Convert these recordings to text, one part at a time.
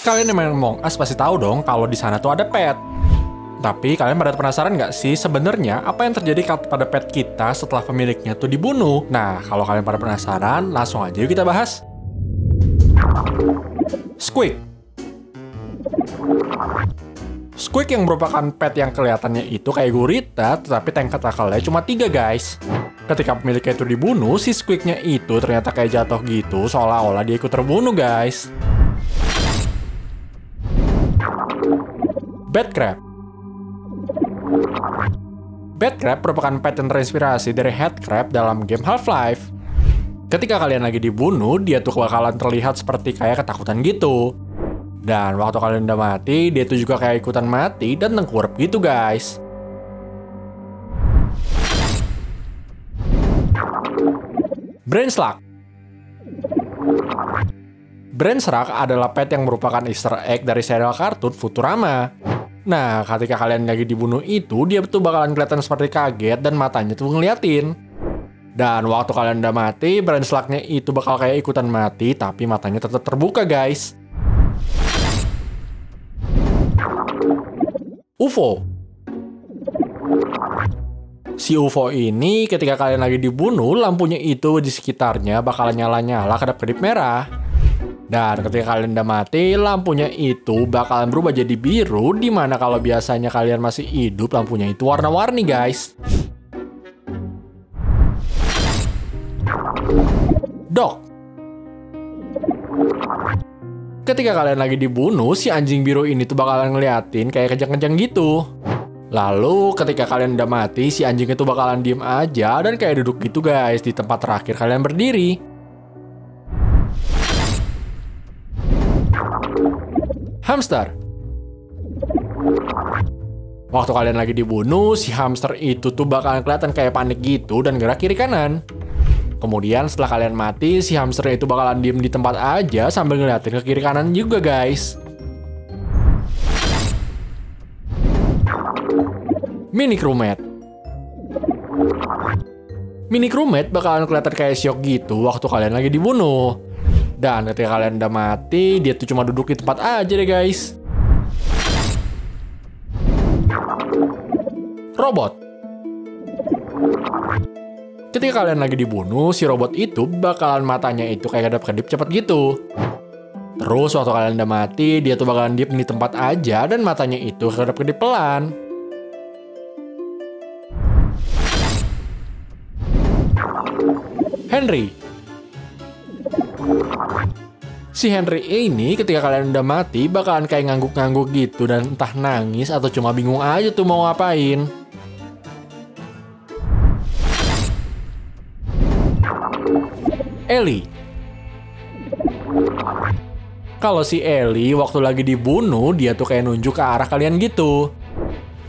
Kalian yang main Among Us pasti tahu dong kalau di sana tuh ada pet. Tapi kalian pada penasaran nggak sih sebenarnya apa yang terjadi pada pet kita setelah pemiliknya tuh dibunuh? Nah, kalau kalian pada penasaran, langsung aja yuk kita bahas. Squeak. Squeak yang merupakan pet yang kelihatannya itu kayak gurita, tetapi tingkat akalnya cuma tiga guys. Ketika pemiliknya itu dibunuh, si Squeaknya itu ternyata kayak jatuh gitu, seolah-olah dia ikut terbunuh guys. Bad Crab Bad Crab merupakan yang terinspirasi dari Head Crab dalam game Half-Life. Ketika kalian lagi dibunuh, dia tuh bakalan terlihat seperti kayak ketakutan gitu. Dan waktu kalian udah mati, dia tuh juga kayak ikutan mati dan tengkurap gitu guys. Brain Slug Brain Slug adalah pet yang merupakan easter egg dari serial kartun Futurama. Nah, ketika kalian lagi dibunuh itu, dia tuh bakalan kelihatan seperti kaget dan matanya tuh ngeliatin. Dan waktu kalian udah mati, brain slugnya itu bakal kayak ikutan mati, tapi matanya tetap terbuka, guys. UFO Si UFO ini ketika kalian lagi dibunuh, lampunya itu di sekitarnya bakalan nyala-nyala kedap-kedip merah. Dan ketika kalian udah mati, lampunya itu bakalan berubah jadi biru, di mana kalau biasanya kalian masih hidup, lampunya itu warna-warni guys. Dok. Ketika kalian lagi dibunuh, si anjing biru ini tuh bakalan ngeliatin kayak kejang-kejang gitu. Lalu ketika kalian udah mati, si anjing itu bakalan diem aja dan kayak duduk gitu guys di tempat terakhir kalian berdiri. Hamster. Waktu kalian lagi dibunuh, si hamster itu tuh bakalan kelihatan kayak panik gitu dan gerak kiri kanan. Kemudian setelah kalian mati, si hamster itu bakalan diem di tempat aja sambil ngeliatin ke kiri kanan juga guys. Mini crewmate. Mini crewmate bakalan kelihatan kayak syok gitu waktu kalian lagi dibunuh. Dan ketika kalian udah mati, dia tuh cuma duduk di tempat aja deh guys. Robot. Ketika kalian lagi dibunuh, si robot itu bakalan matanya itu kayak kedap-kedip cepet gitu. Terus waktu kalian udah mati, dia tuh bakalan diem di tempat aja dan matanya itu kedap-kedip pelan. Henry Si Henry ini ketika kalian udah mati bakalan kayak ngangguk-ngangguk gitu dan entah nangis atau cuma bingung aja tuh mau ngapain. Ellie Kalau si Ellie waktu lagi dibunuh, dia tuh kayak nunjuk ke arah kalian gitu.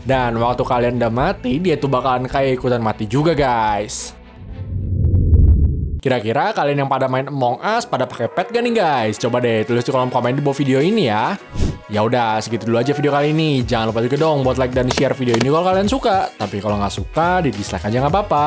Dan waktu kalian udah mati, dia tuh bakalan kayak ikutan mati juga guys. Kira-kira kalian yang pada main Among Us pada pakai pet gak nih guys? Coba deh tulis di kolom komen di bawah video ini ya. Ya udah, segitu dulu aja video kali ini. Jangan lupa juga dong buat like dan share video ini kalau kalian suka. Tapi kalau nggak suka, di dislike aja nggak apa-apa.